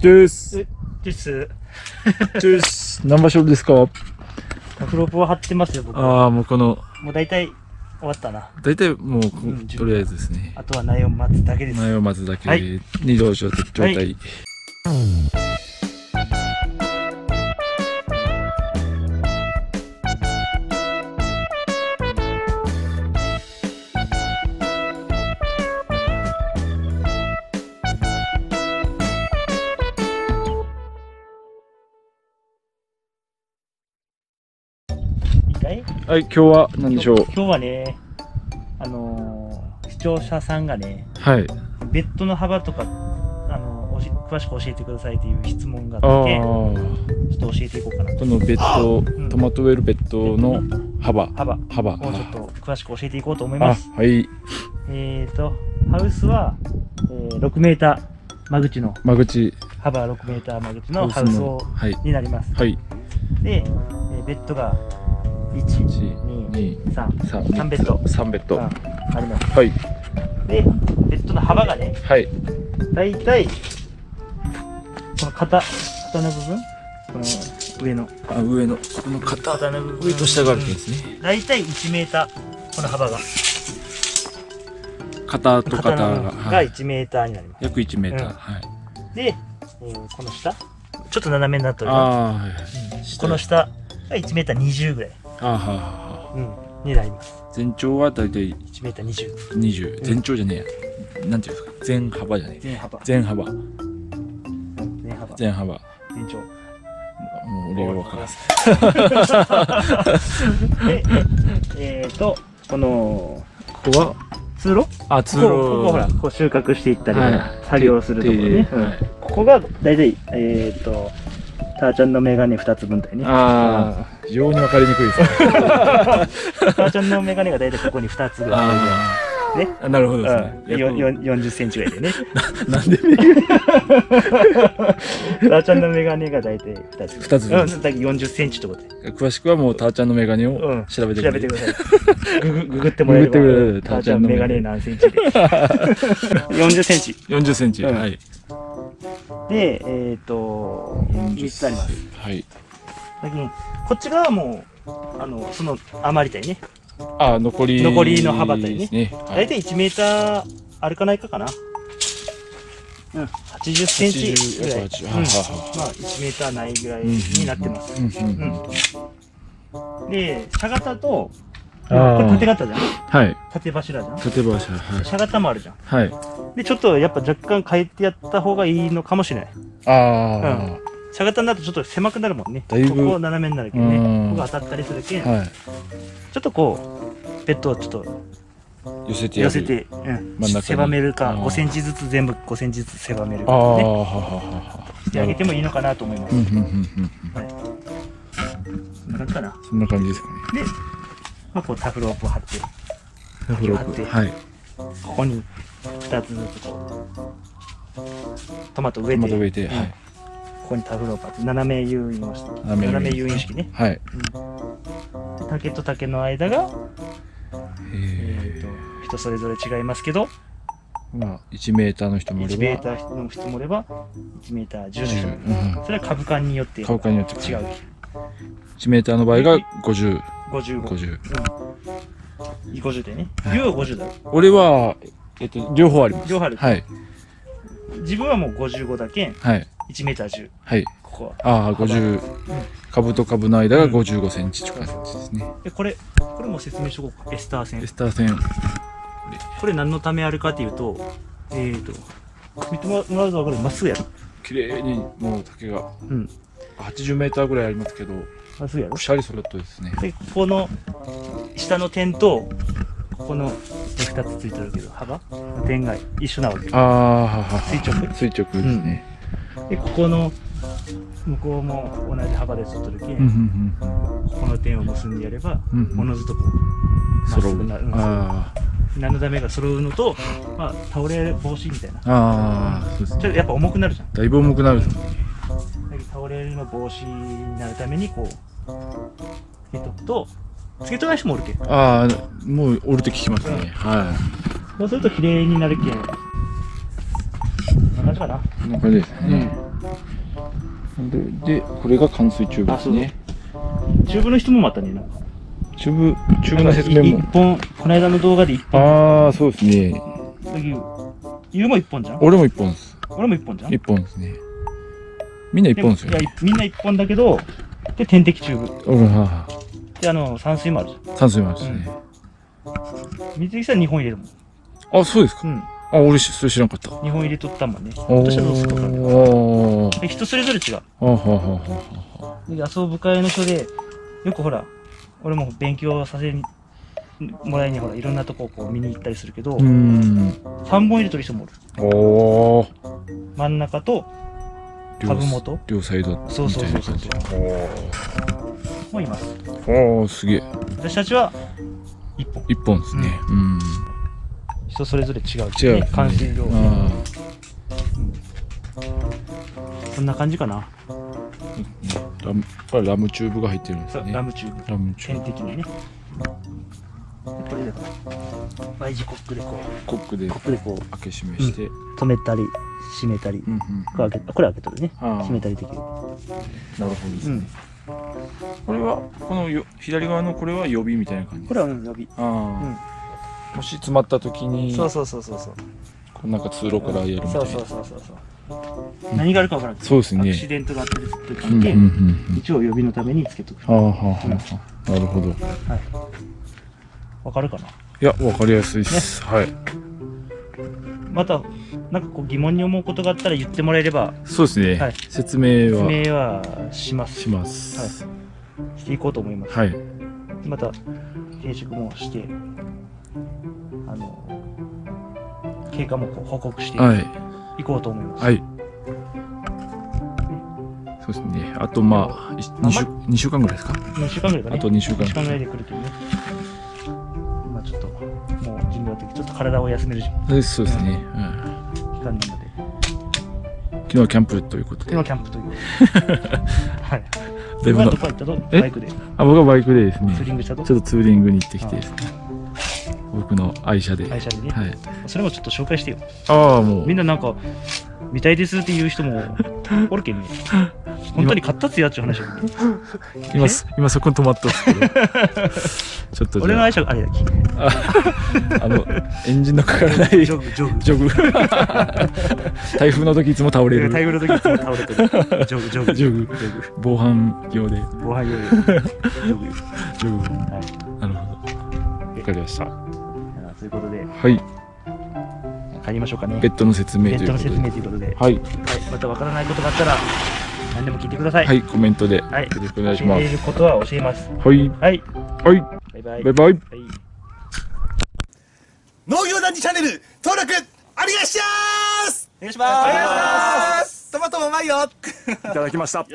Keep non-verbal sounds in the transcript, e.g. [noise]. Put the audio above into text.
ジュース。です。ジュース。何場所ですか？タフロープを張ってますよ、僕。もああ、もうこの、う大体終わったな。大体もう、んとりあえずですね。あとは内容を待つだけです。苗を待つだけはで、二度状態。はいいい？はい、今日は何でしょう？今日はね、あのー視聴者さんがね、はい。ベッドの幅とか、あのおし詳しく教えてくださいという質問があああって、ちょっと教えていこうかなと。このベッド、んトマトウェルベッドの幅。幅幅。をちょっと詳しく教えていこうと思いあ、ます。はい。えーと、ハウスは、えー6メーター間口の、間口。幅6メーター間口のハウスをはい。になります。はい。で、えーベッドが1、1、2、2、3、3。3ベッド3ベッド。があります。はい。で、ベッドの幅がね、はい。だいたい、この肩、肩の部分この上の、あ、上の、この肩。肩の部分。上と下があるんですね。だいたい1メーター、この幅が。肩と肩が。肩のがはい1メーターになります。約1メーター。うんはい。で、えーこの下、ちょっと斜めになってるああ、はいはい。この下が1メーター20ぐらい、ああ、はあはあはあ。うん、になります。全長はだいたい1メーター20。20。全長じゃねえや。なんていうんですか？全幅じゃねえ。全幅。全幅。うん全幅。全幅。も全長。う俺が分からん。[laughs] で、えっ、と、この、ここは、通路？あ、通路。ここここほら、こう収穫していったり、はい作業するところね。うん手はいここが大体、えっ、と、ターちゃんのメガネ2つ分体ね。ああ、非常に分かりにくいですね。ターちゃんのメガネが大体ここに2つぐらいある。ね。あなるほどですうんね。よよ40センチぐらいでね。なんでターちゃんのメガネが大体2つ。二つうん、大体40センチってことで。詳しくはもうターちゃんのメガネをうん。調べて調べてください。ググググってもらえれば。ググってくれるターちゃんメガネ何センチで。40センチ。[laughs] 40センチ。うんはい。で、えっ、と、3つあります。はい。最近、こっち側はもう、あの、その余りたいね。あ、残り。残りの幅帯ねですね。はい大体1メーターあるかないかかな。うん、80センチぐらい。うん、まあ80ははは1メーターないぐらいになってます。うん。で、車型と、これ縦型じゃん？はい。縦柱じゃん？立て橋、はい。車型もあるじゃん。はい。で、ちょっとやっぱ若干変えてやった方がいいのかもしれない。あ車型になるとちょっと狭くなるもんね。ここ斜めになるけどね。うんここ当たったりするけん、あ。はい。ちょっとこう、ベッドをちょっと寄せて。寄せて、うん狭めるか、あー5センチずつ全部5センチずつ狭めるかね。してあげてもいいのかなと思います。うんうんうんうん。はい。こんな感じかな。そんな感じですかね。で、まあ、こうタフロープを張って、タフロ貼ってープ。はい。ここに2つずつこう、トマト植えて、また植えて、うんはい。ここにタフロープ貼って、斜め誘引をして、斜め誘引式ね。はい。うんで竹と竹の間が、ええー、と人それぞれ違いますけど、ー、まあ、1メーターの人もいれ1ば、メーターの人もいれば、1メーター10の人もいる。10うんそれは株間によって株間によって違う。1メーターの場合が50、55。50。うん。50でね。はい量は50だろ。俺は、えっと、両方あります。両方ある。はい。自分はもう55だけん、はい。1メーター10。はい。ここは。ああ、50。株と株の間が55センチとかですね。で、これ、これも説明しとこうか。エスター線エ。スター線。これ何のためあるかっていうと、えーと、見てもらうと分かるまっすぐやろ。綺麗にもう竹がうん。80メーターぐらいありますけど、まっすぐやろ？お。しゃれそれとですね。で、ここの下の点と、ここの2つついてるけど、幅？点が一緒なわけ。ああ、ははは。垂直？垂直ですね。で、ここの、向こうも同じ幅でついてるけん、うん、うん、ここの点を結んでやれば、うん。うんおのずとこう、揃うなる。。うんあ何のためが揃うのと、まあ、倒れ防止みたいな。あ、ああ、そうですね。ちょっとやっぱ重くなるじゃん。だいぶ重くなるですね。だけど倒れるの防止になるために、こう、つけとくと、つけとない人もおるけん。ああ、もう折ると聞きますね。はそうすると綺麗になるけん。じかな？い。こんな感じですね。で、で、これが灌水チューブですね。チューブの質問もあったね、なんか。チューブ、チューブの説明一も。本、この間の動画で一本。ああ、そうですね。ゆう、も一本じゃん？俺も一本です。俺も一本じゃん？一本ですね。みんな一本ですよね。いや、みんな一本だけど、で、点滴チューブ。うん、はで、あの、散水もあるじあ、酸素もあるですね。ゃん。水木さん2本入れるもん。あ、そうですか。うん。あ、俺しそれ知らんかった。2本入れとったもんね。お私はどうするか分かんない人それぞれ違う。あははははで、遊ぶ会の人で、よくほら、俺も勉強させもらいにほら、いろんなとこをこう見に行ったりするけど、うーん。3本入れとる人もおる。おー。真ん中と株元両サイドそうそうそうそうみたいます。おーおーすげえ私たちは1本。一本ですねうん、人それぞれ違う、ね。違う、ね、関水量。あこんな感じかな。ーラムこれラムチューブが入ってるんですねラムチューブ。ラムチュー点滴にね。でこれでこう、Y 字コックでこブコックでう、コックでこう、開け閉めして、止めたり、閉めたり。うんうんこれ開けこれ開けとるね。閉めたりできる。なるほどですね、うん。これはこのよ左側のこれは予備みたいな感じこれはうん、予備。ああ、もし詰まった時にそうそうそうそうそう。こうなんか通路からやるみたいな。そうそうそうそうそう。何があるか分からん。けどそうですね。アクシデントがあったりする時うんうん一応予備のためにつけとく。あはあはあはあなるほど。い。わかるかな？やわかりやすいです、はい。また、なんかこう疑問に思うことがあったら言ってもらえれば、そうですね、はい。説明説は明はします。します。していこうと思います。はい、また、定食もして、経過もこう報告してはいいこうと思います。はい。そうですね。あとまあ、2週二週間ぐらいですか？2週間ぐらいかね。あと2週間2週間ぐらいで来るけどね。今ちょっと、もう準備終わってきて、ちょっと体を休める時そうですそうですね。うん間なので、昨日はキャンプということで。手のキャンプという。[laughs] こ行ったとえ？バイクであ僕はバイクでですねツー、リングしたと？ちょっとツーリングに行ってきてですね、僕の愛車で。会社でね、はい。それもちょっと紹介してよ。ああ、もう。みんななんか、見たいですって言う人も [laughs] おるけんね。本当に買ったっつやっちゅう話。[laughs] 今す、今そこに止まったんですけど。[laughs] ちょっと俺の愛車あれだっけ？あ、あの、エンジンのかからないジジョグ、ジョグ。ョグ。台風の時いつも倒れる。台風の時いつも倒れてる。ジョグ、ジョグ。ジョグジョグ。防犯用で。防犯用で。ジョグ。ジョグ。はい。なるほど。わかりました。あということで、はい。帰りましょうかね。ベッドの説明ネットの説ということで。明ということで、はい。はい。またわからないことがあったら、何でも聞いてください。はい、コメントで。よはい。ろしくお願いしま教え。ることは教えます。はい。はい。はい。バイバイ。バイバイ。はい。農業団地チャンネル登録お願いしますお願いします。トマトもうまいよいただきました。